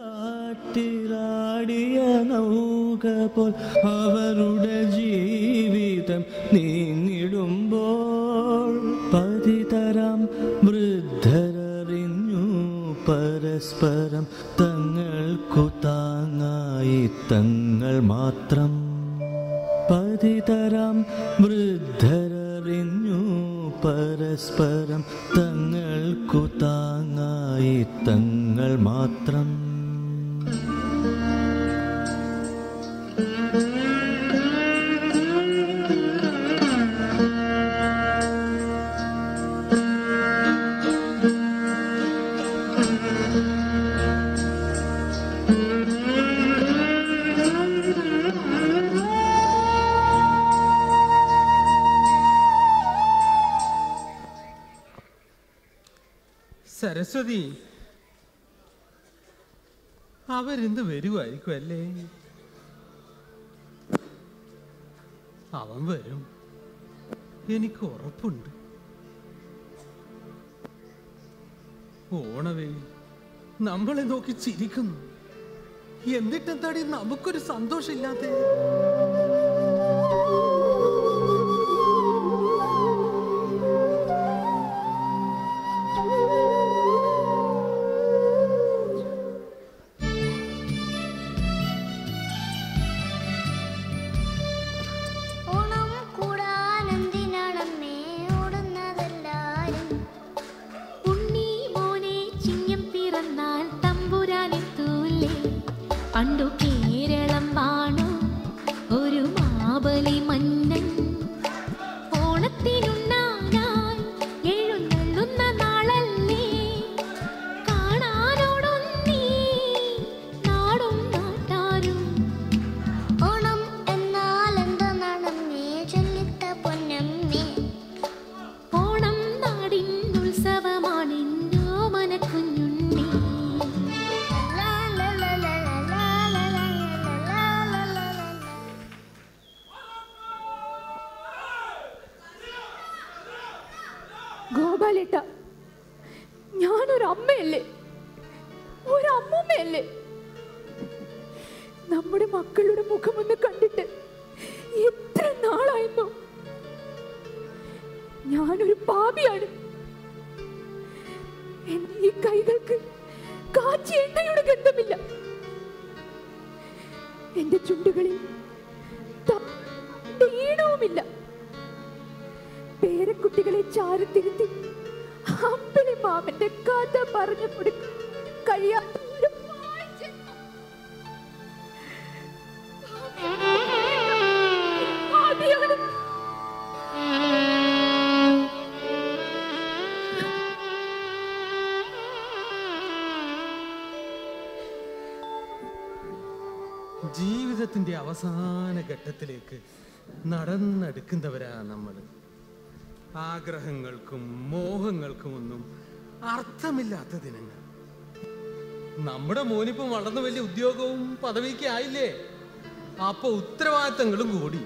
കാറ്റിലാടിയ നൗക പോൽ അവരുടെ ജീവിതം നീങ്ങിടുമ്പോൾ പതിതരം വൃദ്ധരറിഞ്ഞു പരസ്പരം തങ്ങൾക്കു താങ്ങായി തങ്ങൾ മാത്രം. പതിതരം വൃദ്ധരറിഞ്ഞു പരസ്പരം തങ്ങൾക്കു താങ്ങായി തങ്ങൾ മാത്രം. സരസ്വതി അവരിന്ന് വരുമായിരിക്കും അല്ലേ? അവൻ വരും. എനിക്ക് ഉറപ്പുണ്ട്. ഓണവേ നമ്മളെ നോക്കി ചിരിക്കുന്നു. എന്നിട്ടെന്താടി നമുക്കൊരു സന്തോഷമില്ലാത്തേ ഗോപാലേട്ട ഞാനൊരു അമ്മയല്ലേ? ഒരു അമ്മമ്മയല്ലേ നമ്മുടെ മക്കളുടെ മുഖമൊന്ന് കണ്ടിട്ട് എത്ര നാളായിരുന്നു ഞാനൊരു പാപിയാണ്. ഈ കൈകൾക്ക് കാച്ചി എണ്ണയുടെ ഗന്ധമില്ല. എന്റെ ചുണ്ടുകളിൽ ത- ഈണവുമില്ല ചാരി അമ്പിളി മാമന്റെ കഥ പറഞ്ഞു കൊടുക്കും. കഴിയാത്ത. ജീവിതത്തിന്റെ അവസാന ഘട്ടത്തിലേക്ക് നടന്നെടുക്കുന്നവരാ നമ്മൾ ആഗ്രഹങ്ങൾക്കും മോഹങ്ങൾക്കും ഒന്നും അർത്ഥമില്ലാത്ത ദിനങ്ങൾ. നമ്മുടെ മോനിപ്പം വളർന്ന വലിയ ഉദ്യോഗവും പദവിക്ക് ആയില്ലേ? അപ്പൊ ഉത്തരവാദിത്തങ്ങളും കൂടി.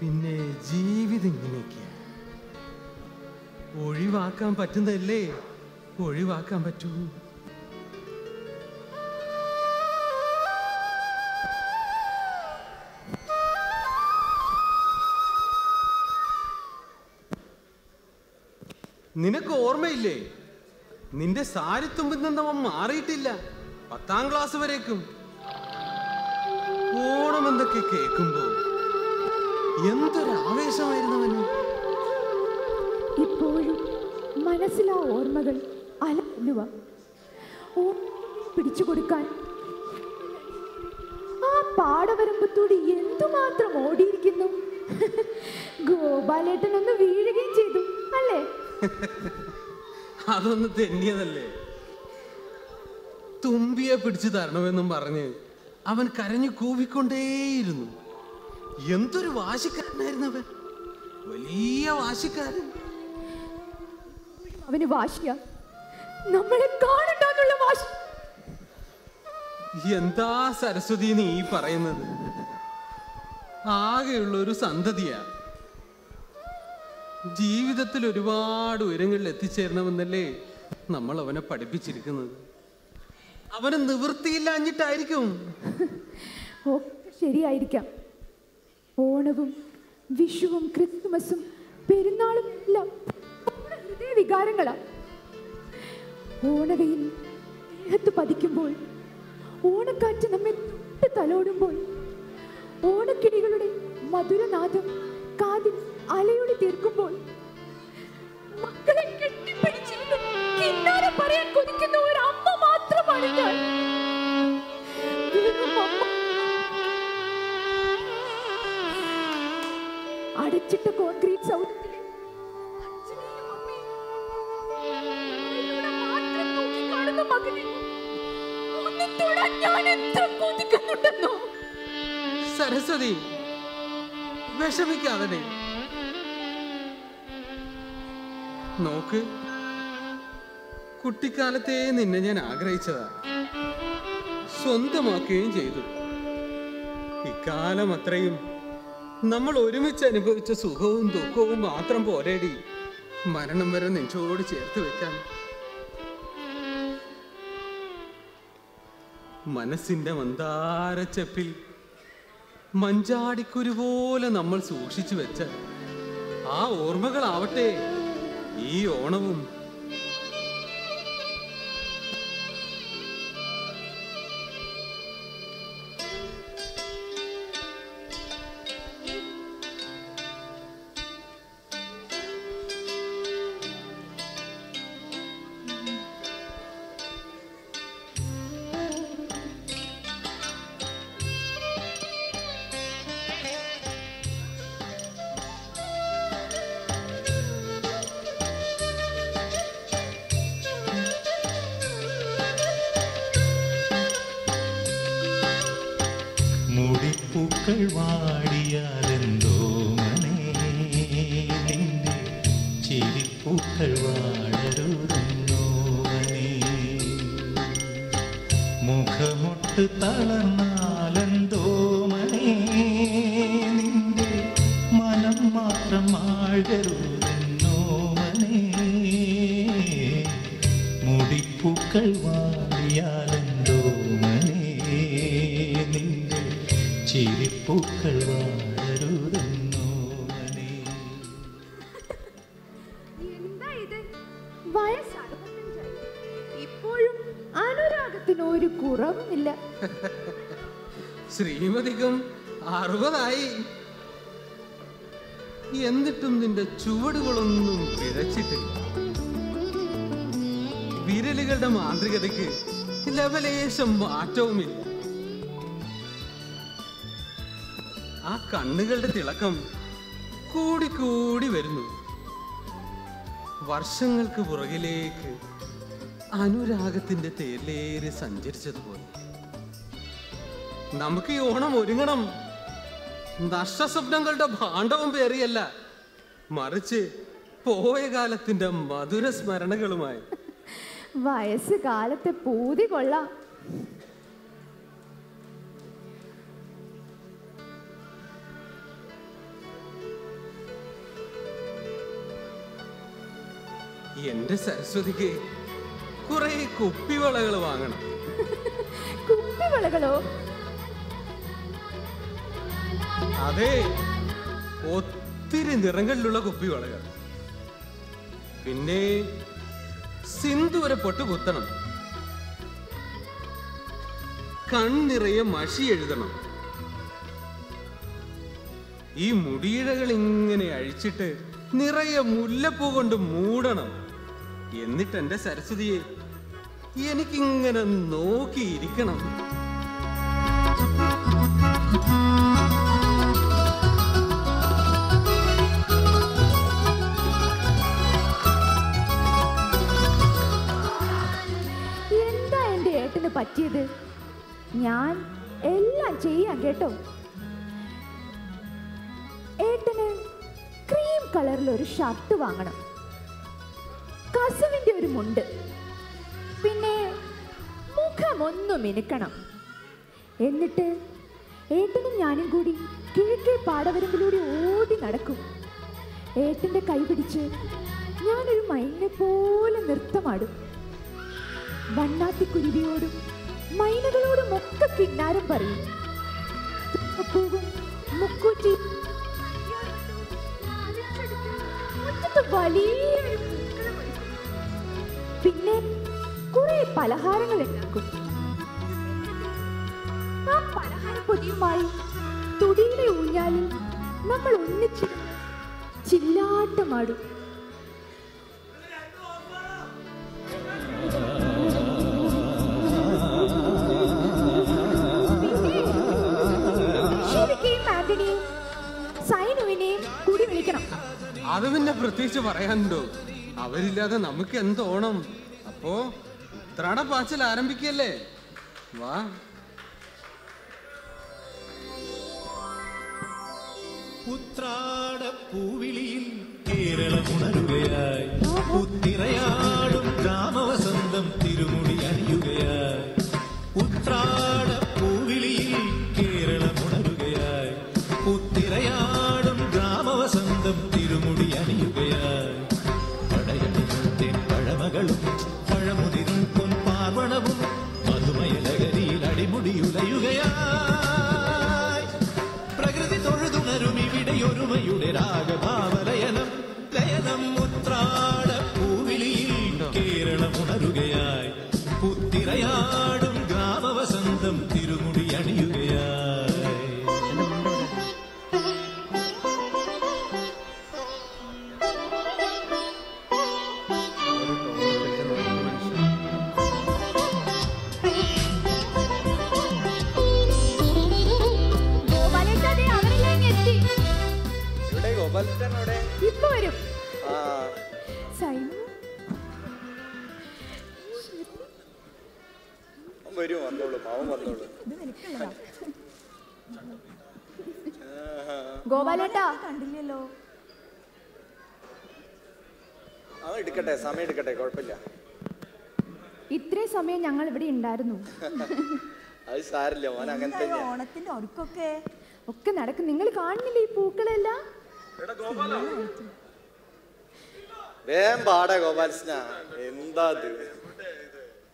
പിന്നെ ജീവിതം ഇങ്ങനെയൊക്കെയാ ഒഴിവാക്കാൻ പറ്റുന്നതല്ലേ? ഒഴിവാക്കാൻ പറ്റൂ. നിനക്ക് ഓർമ്മയില്ലേ? നിന്റെ സാരിത്തുമ്പിൽ നിന്നവൻ മാറിയിട്ടില്ല. പത്താം ക്ലാസ് വരേക്കും. ഓണം എന്തൊക്കെ കേൾക്കുമ്പോ എന്തൊരു ആവേശമായിരുന്നു ഇപ്പോഴും മനസ്സിലാ ഓർമ്മകൾ അലലുവ പിടിച്ചു കൊടുക്കാൻ. ആ പാടവരമ്പത്തൂടി എന്തുമാത്രം ഓടിയിരിക്കുന്നു? ഗോപാലേട്ടൻ ഒന്ന് വീഴുകയും ചെയ്തു അല്ലേ? അതൊന്ന് തെന്നിയതല്ലേ? തുമ്പിയെ പിടിച്ചു തരണമെന്നും പറഞ്ഞ് അവൻ കരഞ്ഞു കൂവിക്കൊണ്ടേയിരുന്നു. എന്തൊരു വാശിക്കാരനായിരുന്നു അവൻ. വലിയ വാശിക്കാരൻ. അവന് വാശിയ. നമ്മളെ കാണണ്ടെന്നുള്ള വാശി. എന്താ സരസ്വതി നീ പറയുന്നത്? ആകെയുള്ള ഒരു സന്തതിയാ. ജീവിതത്തിൽ ഒരുപാട് ഉയരങ്ങളിൽ എത്തിച്ചേരണമെന്നല്ലേ നമ്മൾ അവനെ പഠിപ്പിച്ചിരിക്കുന്നത്? അവന് നിവൃത്തിയില്ലാഞ്ഞിട്ടായിരിക്കും. ഓ ശരിയായിരിക്കാം. ഓണവും വിഷുവും ക്രിസ്മസും പെരുന്നാളും എല്ലാം ഹൃദയ വികാരങ്ങളാ ഓണവയിൽ ദേഹത്ത് പതിക്കുമ്പോൾ ഓണക്കാറ്റ് നമ്മെ തലോടുമ്പോൾ ഓണക്കിടികളുടെ മധുരനാദം കാതിൽ അലയൊളി തീർക്കുമ്പോൾ മക്കളെ കെട്ടിപ്പിടിച്ചിരുന്ന്. കൊതിക്കുന്ന ഒരു അമ്മ മാത്രമാണ് ഞാൻ. അടച്ചിട്ട കോൺക്രീറ്റ് സൗധത്തിലെ അച്ഛനെയും അമ്മയെയും നോക്ക്. കുട്ടിക്കാലത്തെ നിന്നെ ഞാൻ ആഗ്രഹിച്ചതാ. സ്വന്തമാക്കുകയും ചെയ്തു. ഇക്കാലം അത്രയും നമ്മൾ ഒരുമിച്ച് അനുഭവിച്ച സുഖവും ദുഃഖവും മാത്രം പോരേടി. മരണം വരെ നെഞ്ചോട് ചേർത്ത് വെക്കാൻ. മനസ്സിന്റെ മന്ദാരച്ചപ്പിൽ മഞ്ചാടിക്കുരു പോലെ നമ്മൾ സൂക്ഷിച്ചു വെച്ച ആ ഓർമ്മകളാവട്ടെ. ഈ ഓണവും ചിരിപ്പൂക്കൾ വാഴരുതെന്നോ മനെ മുഖമൊട്ട് ശ്രീമതിക്കും അറുപതായി. എന്നിട്ടും നിന്റെ ചുവടുകളൊന്നും പിഴച്ചിട്ടില്ല വിരലുകളുടെ മാന്ത്രികതയ്ക്ക് ലവലേശം മാറ്റവുമില്ല. ആ കണ്ണുകളുടെ തിളക്കം കൂടിക്കൂടി വരുന്നു. വർഷങ്ങൾക്ക് പുറകിലേക്ക് അനുരാഗത്തിന്റെ തേലേറി സഞ്ചരിച്ചതുപോലെ. നമുക്ക് ഈ ഓണം ഒരുങ്ങണം. നഷ്ടസ്വപ്നങ്ങളുടെ ഭാണ്ഡവും പേറിയല്ല. മറിച്ച് പോയ കാലത്തിന്റെ മധുര സ്മരണകളുമായി. വയസ്സ് കാലത്തെ പൂതി കൊള്ളാം. എന്റെ സരസ്വതിക്ക് കുറെ കുപ്പിവളകൾ വാങ്ങണം. കുപ്പിവിളകളോ? അതെ. ഒത്തിരി നിറങ്ങളിലുള്ള കുപ്പി വളകൾ പിന്നെ സിന്ദൂര പൊട്ട് കുത്തണം. കണ്ണിറയെ മഷി എഴുതണം. ഈ മുടിയിഴകൾ ഇങ്ങനെ അഴിച്ചിട്ട് നിറയെ മുല്ലപ്പൂ കൊണ്ട് മൂടണം. എന്നിട്ട് എന്റെ സരസ്വതിയെ എനിക്കിങ്ങനെ നോക്കിയിരിക്കണം. പറ്റിയത് ഞാൻ എല്ലാം ചെയ്യാം കേട്ടോ. ഏട്ടന് ക്രീം കളറിൽ ഒരു ഷർട്ട് വാങ്ങണം. കസുവിന്റെ ഒരു മുണ്ട്. പിന്നെ മുഖമൊന്നു മിനുക്കണം. എന്നിട്ട് ഏട്ടനും ഞാനും കൂടി കിഴക്കേ പാടവരമ്പിലൂടെ ഓടി നടക്കും. ഏട്ടന്റെ കൈ പിടിച്ച് ഞാനൊരു മൈനെ പോലെ നൃത്തമാടും. വണ്ണാത്തിക്കുരുവിയോടും മൈനകളോടും ഒക്കെ കിന്നാരം പറയും. മുക്കൂറ്റി വലിയൊരു. പിന്നെ കുറെ പലഹാരങ്ങൾ ഉണ്ടാക്കും ആ പൊതിയുമായി തുടിയിലെ ഊഞ്ഞാലിൽ നമ്മൾ ഒന്നിച്ച് ചില്ലാട്ടമാടും. അത് പിന്നെ പ്രത്യേകിച്ച് പറയാനുണ്ടോ? അവരില്ലാതെ നമുക്ക് എന്തോണം അപ്പോ ഉത്രാട പാച്ചൽ ആരംഭിക്കല്ലേ? വാ. ഉത്രാടപ്പൂവിളിയിൽ കേരളമുണരുകയായി പുത്തിറയാടും ഗ്രാമവസന്തം തിരുമുടി അണിയുകയായി. ഉത്രാടപ്പൂവിളിയിൽ ಮಗಳು വരും വന്നോളൂ അവൻ വന്നോളൂ. ഗോപാലേട്ടാ. കണ്ടില്ലല്ലോ. അവൻ എടുക്കട്ടെ സമയം എടുക്കട്ടെ കുഴപ്പമില്ല. ഇത്രയും സമയം ഞങ്ങൾ ഇവിടെ ഉണ്ടായിരുന്നു. അത് സാരില്ല മോൻ അങ്ങനെ തന്നെയാ. ഓണത്തിന്റെ ഒരുക്കൊക്കെ? ഒക്കെ നടക്കും. നിങ്ങൾ കാണുന്നില്ല ഈ പൂക്കളെല്ലാം? വേം പാടാ ഗോപാലസ്ന എന്താ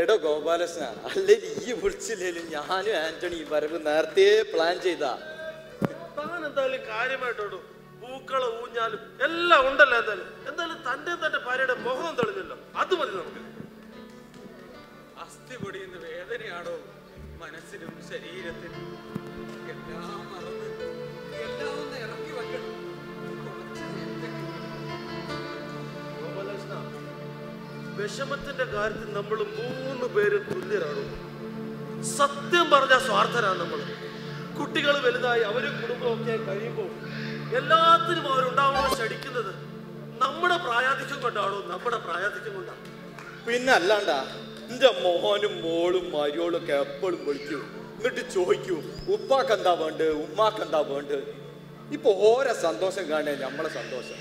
എടോ ഗോപാലകൃഷ്ണ അല്ലെങ്കിൽ ഈ വിളിച്ചില്ലേലും ഞാനും ആന്റണി ഈ വരവ് നേരത്തെ പ്ലാൻ ചെയ്താ. താൻ എന്തായാലും കാര്യമായിട്ടോടും. പൂക്കള ഊഞ്ഞാലും എല്ലാം ഉണ്ടല്ലോ എന്തായാലും. എന്തായാലും തന്റെ തന്റെ ഭാര്യയുടെ മുഖം തെളിഞ്ഞല്ലോ. അത് മതി നമുക്ക്. അസ്ഥി പൊടിയുന്ന വേദനയാണോ മനസ്സിനും ശരീരത്തിനും എല്ലാം വിഷമത്തിന്റെ കാര്യത്തിൽ നമ്മൾ മൂന്ന് പേര് തുല്യരാണ്. സത്യം പറഞ്ഞ സ്വാർത്ഥരാണ് നമ്മൾ കുട്ടികൾ വലുതായി അവരും കുടുംബം ഒക്കെ കഴിയുമ്പോൾ എല്ലാത്തിനും അവരുണ്ടാവുന്നത് ശടിക്കുന്നത് നമ്മുടെ പ്രായാധിക്യം കൊണ്ടാണോ? നമ്മുടെ പ്രായാധിക്യം കൊണ്ടാണ് പിന്നെ അല്ലാണ്ടാ എന്റെ മോഹനും മോളും മരിയോളും ഒക്കെ എപ്പോഴും വിളിക്കും. എന്നിട്ട് ചോദിക്കും ഉപ്പാക്ക് എന്താ വേണ്ട ഉമ്മാക്ക് എന്താ വേണ്ട ഇപ്പൊ ഓരോ സന്തോഷം കാണേ നമ്മളെ സന്തോഷം.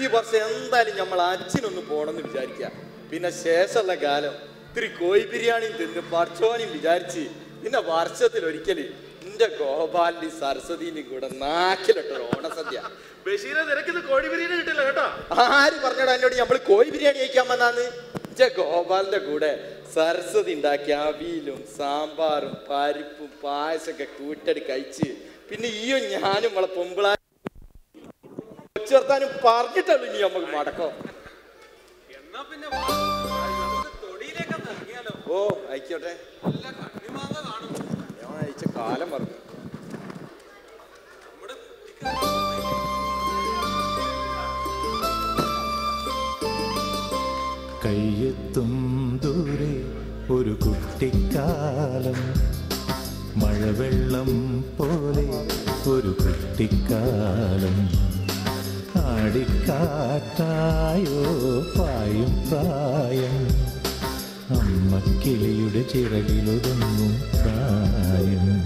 ഈ വർഷം എന്തായാലും നമ്മൾ അച്ഛനൊന്ന് പോണെന്ന് വിചാരിക്കുക പിന്നെ ശേഷമുള്ള കാലം. ഇത്തിരി കോഴി ബിരിയാണിയും തിന്ന് പറിച്ചോനെയും വിചാരിച്ച് പിന്നെ വർഷത്തിൽ ഒരിക്കൽ എന്റെ ഗോപാലിന്റെയും സരസ്വതിന്റെയും കൂടെ നാക്കിലിട്ടൊരു ഓണസദ്യ. ബഷീറെ നിനക്കിത് കോഴി ബിരിയാണി കിട്ടില്ല കേട്ടോ? ആര് പറഞ്ഞടാ എന്നോട് നമ്മൾ കോഴി ബിരിയാണി കഴിക്കാൻ വന്നാന്ന്? എന്റെ ഗോപാലിന്റെ കൂടെ സരസ്വതി ഉണ്ടാക്കിയ അവിയിലും സാമ്പാറും പരിപ്പും പായസമൊക്കെ കൂട്ടടി കഴിച്ച് പിന്നെ ഈയോ ഞാനും നമ്മളെ പൊമ്പിളാ ചേർത്താനും പറഞ്ഞിട്ടുള്ളൂ ഇനി നമുക്ക് മടക്കോ? ഓ ഞാൻ അയച്ച കാലം പറഞ്ഞു നമ്മുടെ കുട്ടിക്കാലം കയ്യെത്തും ദൂരെ ഒരു കുട്ടിക്കാലം. മഴവെള്ളം പോലെ ഒരു കുട്ടിക്കാലം. ആടിക്കാറ്റായോ പായും പ്രായം. അമ്മക്കിളിയുടെ ചിറകിലൊതുങ്ങും പ്രായം.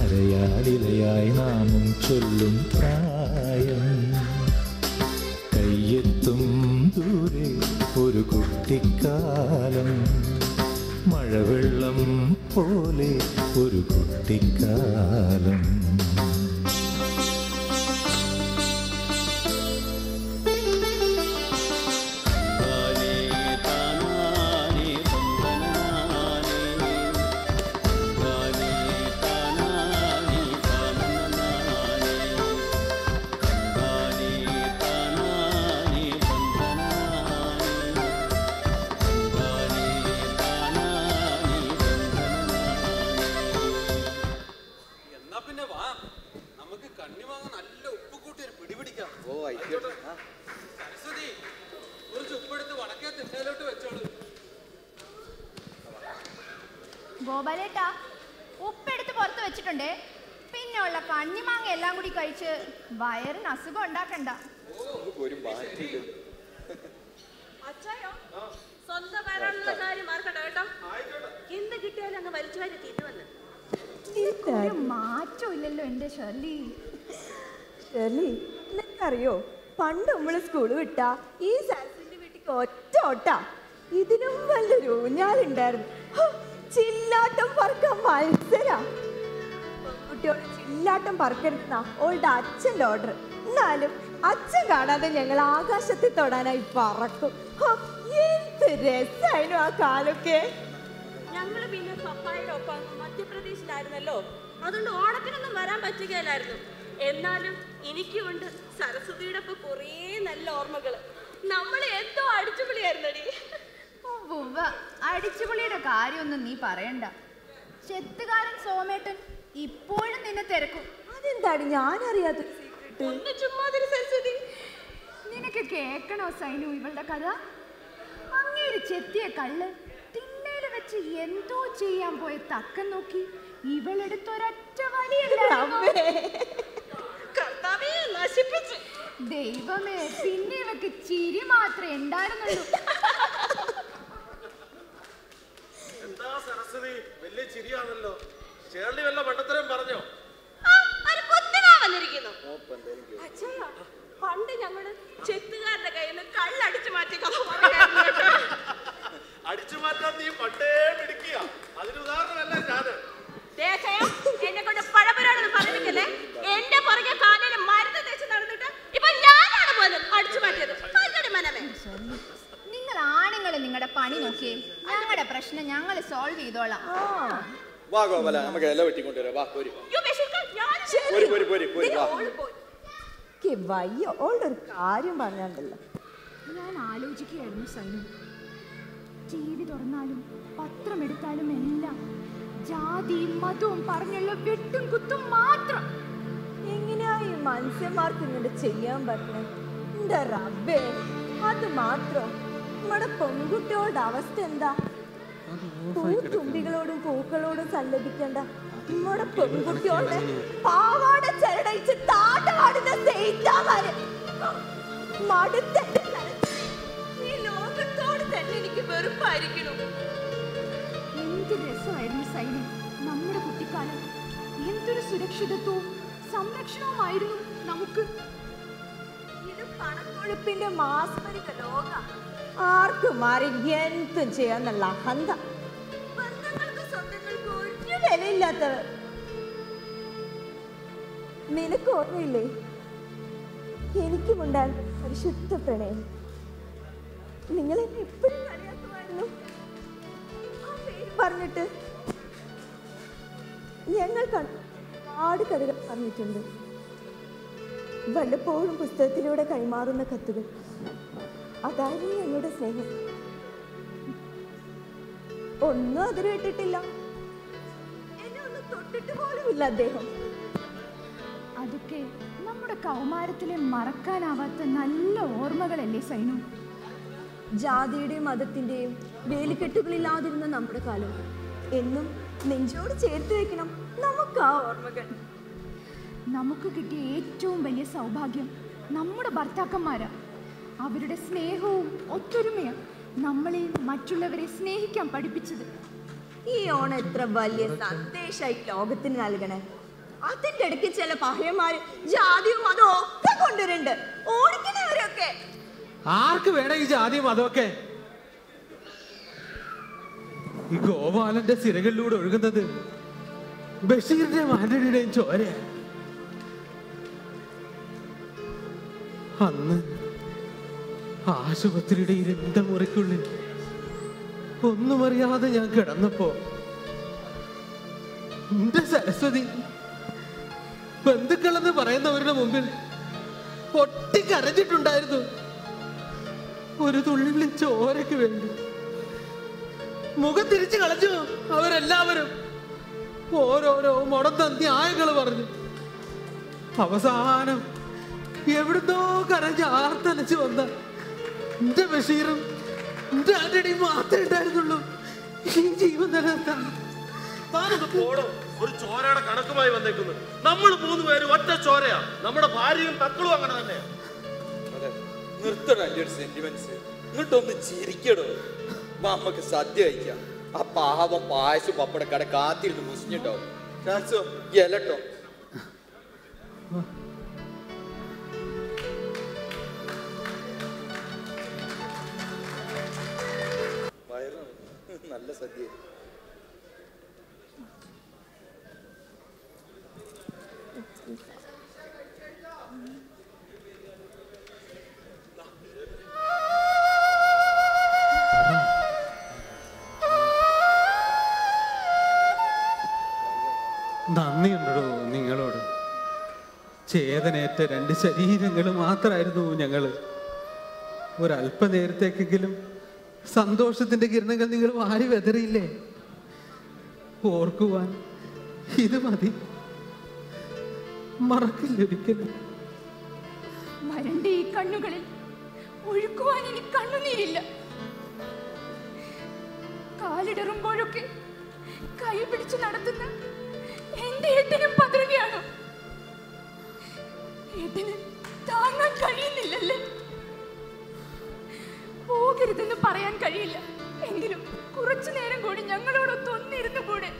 അരയാടിലയായി നാമം ചൊല്ലും പ്രായം. കയ്യെത്തും ദൂരെ ഒരു കുട്ടിക്കാലം. മഴവെള്ളം പോലെ ഒരു കുട്ടിക്കാലം. ഗോപാലേട്ടാ ഉപ്പെടുത്ത് പുറത്ത് വെച്ചിട്ടുണ്ടേ. പിന്നെ ഉള്ള കണ്ണിമാങ്ങ എല്ലാം കൂടി കഴിച്ച് വയറിന് അസുഖം ഉണ്ടാക്കണ്ട. മാറ്റില്ലല്ലോ ഒരു മാറ്റിയില്ല അച്ചായോ സ്വന്തം വയറുള്ള കാര്യം മറക്കണ്ട കേട്ടോ. എന്ത് കിട്ടിയാലും അങ്ങ് വലിച്ചു വാരി തിന്നുവന്ന് ഒരു മാറ്റം ഇല്ലല്ലോ എന്റെ ഷെർലി. ഷെർലി നിനക്കറിയോ? പണ്ട് നമ്മൾ സ്കൂൾ വിട്ടാ ഈ സരസിന്റെ വീട്ടിൽ ഒറ്റ ഓട്ടാ. ഇതിനും വലിയൊരു ഊഞ്ഞാലുണ്ടായിരുന്നു. ചില്ലാട്ടം പറക്കാൻ മത്സര. കുട്ടിയോട് ചില്ലാട്ടം പറക്കരുതെന്ന ഓളുടെ അച്ഛന്റെ ഓർഡർ എന്നാലും അച്ഛൻ കാണാതെ ഞങ്ങൾ ആകാശത്തിൽ തൊടാനായി പറക്കും. എന്ത് രസായിരുന്നു ആ കാലൊക്കെ. ഞങ്ങൾ പിന്നെ പപ്പായുടെ ഒപ്പം മധ്യപ്രദേശിലായിരുന്നല്ലോ. അതുകൊണ്ട് ഓണത്തിനൊന്നും വരാൻ പറ്റുകയില്ലായിരുന്നു. എന്നാലും എനിക്കുണ്ട് സരസ്വതിയുടെ ഒപ്പം കുറേ നല്ല ഓർമ്മകൾ. നമ്മൾ എന്തോ അടിച്ചുപൊളിയായിരുന്നടി. ഉവ്വ, അടിച്ചുപൊളിയുടെ കാര്യമൊന്നും നീ പറയണ്ട. ചെത്തുകാരൻ സോമേട്ടൻ ഇപ്പോഴും നിന്നെ തിരക്കും. അതെന്താണ് ഞാൻ അറിയാത്ത സരസ്വതി. നിനക്ക് കേക്കണോ സൈനു ഇവളുടെ കഥ? അങ്ങേര് ചെത്തിയ കള്ള് തിണ്ണയിൽ വെച്ച് എന്തോ ചെയ്യാൻ പോയ തക്കം നോക്കി ഇവളെടുത്തൊരൊറ്റ വലിയ ദൈവമേ പിന്നെ ഇവക്ക് ചിരി മാത്രമേ ഉണ്ടായിരുന്നുള്ളൂ. എന്താ സരസ്വതി വലിയ ചിരിയാണല്ലോ. ചേർലി വല്ല മണ്ടത്തരം പറഞ്ഞോ? പണ്ട് ഞങ്ങൾ ചെത്തുകാരുടെ കയ്യിൽ നിന്ന് കള്ളടിച്ചു മാറ്റി കഥ പറയായിരുന്നു പ്രശ്നം ഞങ്ങൾ സോൾവ് ചെയ്തോളാം. വാ ഗോപാല നമുക്ക് ഇല വെട്ടിക്കൊണ്ടുവരാം. വാ പോരി. പോരി പോരി പോരി പോരി വാ. വയ്യ കാര്യം പറഞ്ഞാണ്ടല്ലോ. ഞാൻ ആലോചിക്കുകയായിരുന്നു സൈനു. ടി വി തുറന്നാലും പത്രം എടുത്താലും എല്ലാം ജാതി മതവും പറഞ്ഞുള്ള വെട്ടും കുത്തും മാത്രം. എങ്ങനെയാ ഈ മനുഷ്യന്മാർക്ക് ഇങ്ങോട്ട് ചെയ്യാൻ പറ്റുന്നത് എന്താ റബ്ബേ അത് മാത്രം. നമ്മുടെ പെൺകുട്ടികളുടെ അവസ്ഥ എന്താ? പൂത്തുമ്പികളോടും പൂക്കളോടും സല്ലപിക്കണ്ട. നമ്മുടെ പെൺകുട്ടികളുടെ പാവാട ചരടയിച്ച് താട്ടമാടുന്ന സെയ്ത്താമാര്. മടുത്തെന്റെ. ഈ ലോകത്തോട് തന്നെ എനിക്ക് വെറുപ്പായിരിക്കണം. എന്ത് രസമായിരുന്നു സൈനി. നമ്മുടെ കുട്ടിക്കാലം എന്തൊരു സുരക്ഷിതത്വവും സംരക്ഷണവുമായിരുന്നു നമുക്ക്. ഇത് പണക്കൊഴുപ്പിന്റെ മാസ്മരിക ലോക. ആർക്കും മാറി എന്തും ചെയ്യാന്നുള്ള അഹന്ത? ഒരു വിലയില്ലാത്തവർ. നിനക്ക് ഓർമ്മയില്ലേ? എനിക്കുമുണ്ടാൻ പരിശുദ്ധ പ്രണയം. നിങ്ങൾ എന്നെ എപ്പോഴും കളിയാക്കുമായിരുന്നു പറഞ്ഞിട്ട് ഞങ്ങൾ ഒരുപാട് കഥകൾ പറഞ്ഞിട്ടുണ്ട്. വല്ലപ്പോഴും പുസ്തകത്തിലൂടെ കൈമാറുന്ന കത്തുകൾ. അതായിരുന്നു ഞങ്ങളുടെ സ്നേഹം. ഒന്നും അതിന് വിട്ടിട്ടില്ല. എന്നെ ഒന്ന് തൊട്ടിട്ട് പോലുമില്ല അദ്ദേഹം. അതൊക്കെ നമ്മുടെ കൗമാരത്തിലെ മറക്കാനാവാത്ത നല്ല ഓർമ്മകളല്ലേ സൈനു? ജാതിയുടെയും മതത്തിന്റെയും വേലിക്കെട്ടുകളില്ലാതിരുന്ന നമ്മുടെ കാലം. എന്നും നെഞ്ചോട് ചേർത്ത് വെക്കണം നമുക്ക് ആ ഓർമ്മകൾ. നമുക്ക് കിട്ടിയ ഏറ്റവും വലിയ സൗഭാഗ്യം നമ്മുടെ ഭർത്താക്കന്മാരാ. അവരുടെ സ്നേഹവും ഒത്തൊരുമയും നമ്മളെ മറ്റുള്ളവരെ സ്നേഹിക്കാൻ പഠിപ്പിച്ചത്. ഈ ഓണം എത്ര വലിയ സന്ദേശമായി ലോകത്തിന് നൽകണേ. അതിന്റെ ഇടയ്ക്ക് ചില പഹയന്മാര് ജാതിയും മതവും ഒക്കെ കൊണ്ടുവരുന്നുണ്ട്. ഓടിക്കണവരൊക്കെ ആർക്ക് വേണം ഈ ജാതിയും മതമൊക്കെ ഈ ഗോപാലന്റെ സിരകളിലൂടെ ഒഴുകുന്നത് ബഷീറിന്റെ ആന്റണിയുടെയും ചോര അന്ന് ആശുപത്രിയുടെ ഇരുണ്ട മുറിക്കുള്ളിൽ ഒന്നും അറിയാതെ ഞാൻ കിടന്നപ്പോ എന്റെ സരസ്വതി ബന്ധുക്കളെന്ന് പറയുന്നവരുടെ മുമ്പിൽ പൊട്ടിക്കരഞ്ഞിട്ടുണ്ടായിരുന്നു ഒരു തുള്ളി ചോരയ്ക്ക് വേണ്ടി. മുഖം തിരിച്ചു കളഞ്ഞു അവരെല്ലാവരും. ഓരോരോ മുടന്ത ന്യായങ്ങൾ പറഞ്ഞു. അവസാനം എവിടുന്നോ കരഞ്ഞ് ആർത്തലച്ച് വന്ന എന്റെ ബഷീറും? എന്റെ ആന്റണിയും മാത്രമേ ഉണ്ടായിരുന്നുള്ളൂ. ഈ ജീവൻ നിലനിർത്താൻ. ഒരു ചോരയുടെ കണക്കുമായി വന്നേക്കുന്നു. നമ്മൾ മൂന്ന് പേര് ഒറ്റ ചോരയാ. നമ്മുടെ ഭാര്യയും മക്കളും അങ്ങനെ തന്നെയാ. നിർത്തണം എന്റെ ഒരു സെന്റിമെന്റ്സ് എന്നിട്ടൊന്ന് ചിരിക്കടോ. വാ നമുക്ക് സദ്യ കഴിക്കാം. ആ പാവം പായസം പപ്പടക്കട കാത്തിരുന്ന് മുസിഞ്ഞിട്ടോ ഇലട്ടോ. വയറ് നല്ല സദ്യ. നന്ദിയുണ്ടോ നിങ്ങളോട്. ചേതനേറ്റ രണ്ട് ശരീരങ്ങൾ മാത്രമായിരുന്നു ഞങ്ങൾ ഒരല്പനേരത്തേക്കെങ്കിലും സന്തോഷത്തിന്റെ കിരണങ്ങൾ നിങ്ങൾ വാരി വെതറിയില്ലേ? ഓർക്കുവാൻ ഇത് മതി. മറക്കില്ലൊരിക്കലും വരണ്ട ഈ കണ്ണുകളിൽ? ഒഴുക്കുവാൻ ഇനി കണ്ണുനീരില്ല. കാലിടറുമ്പോഴൊക്കെ കൈ പിടിച്ച് നടത്തുന്ന എന്റെ ഏട്ടനും പതറുകയാണോ ഏട്ടന് താങ്ങാൻ കഴിയുന്നില്ലല്ലേ? പോകരുതെന്ന് പറയാൻ കഴിയില്ല. എങ്കിലും കുറച്ചു നേരം കൂടി ഞങ്ങളോടൊത്ത് ഒന്നിരുന്നു കൂടെ.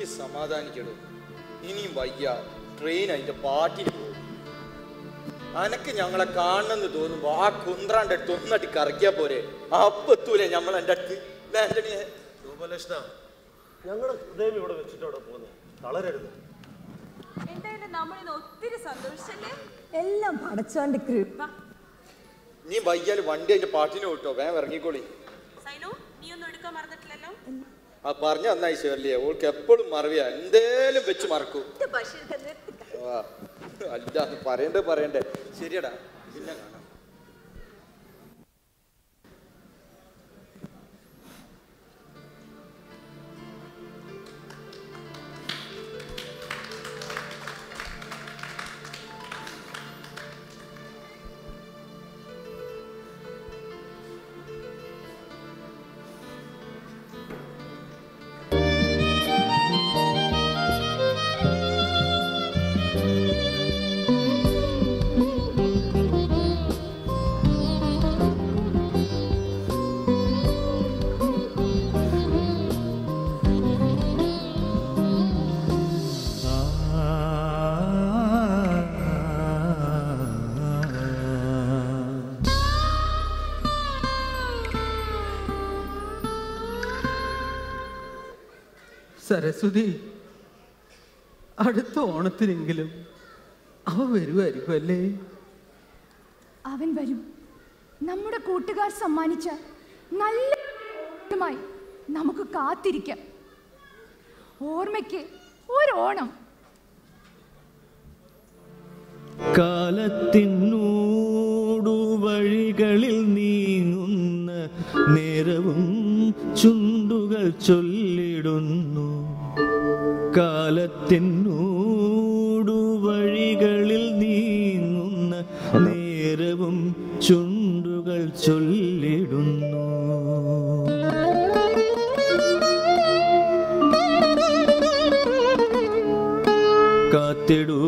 ഈ സമാധാനിക്കടോ. ഇനിയും വയ്യ. ട്രെയിൻ അതിന്റെ പാട്ടിന് പോകും. അനക്ക് ഞങ്ങളെ കാണണമെന്ന് തോന്നുമ്പോ ആ കുന്ത്രാന്റെ അടുത്ത് ഒന്നടി കറക്കിയാ പോരെ. അപ്പത്തൂലേ ഞമ്മൾ നമ്മൾ എന്റെ അടുത്ത്. ഇല്ലേ, ആന്റണിയെ. ഗോപാലകൃഷ്ണ ഞങ്ങളുടെ ഹൃദയം ഇവിടെ വെച്ചിട്ട് അവിടെ പോകുന്നത് തളരരുത്. എന്തായാലും നമ്മളിന്ന് ഒത്തിരി സന്തോഷിച്ചല്ലേ? എല്ലാം പടച്ചോന്റെ കൃപ. നീ വയ്യാൽ വണ്ടി അതിന്റെ പാട്ടിന് വിട്ടോ വേഗം ഇറങ്ങിക്കോളി. സൈനു നീ ഒന്നും എടുക്കാൻ മറന്നിട്ടില്ലല്ലോ? ആ പറഞ്ഞ നന്നായി ഷേർലിയെ. ഓൾക്ക് എപ്പോഴും മറവിയാ. എന്തേലും വെച്ച് മറക്കൂ. അല്ല പറയണ്ടേ പറയണ്ടേ. ശരിയടാ. പിന്നെ കാണാം. സരസ്വതി അടുത്ത ഓണത്തിനെങ്കിലും അവൻ വരുമായിരിക്കും അല്ലേ അവൻ വരും. നമ്മുടെ കൂട്ടുകാർ സമ്മാനിച്ച നല്ല ഓണമായി നമുക്ക് കാത്തിരിക്കാം. ഓർമ്മയ്ക്ക് ഒരു ഓണം. കാലത്തിനൂടു വഴികളിൽ നീങ്ങുന്ന നേരവും ചുണ്ടുകൾ ചൊല്ലിടുന്നു. കാലത്തിനൂടു വഴികളിൽ നീങ്ങുന്ന നേരവും ചുണ്ടുകൾ ചൊല്ലിടുന്നു. കാത്തിടൂ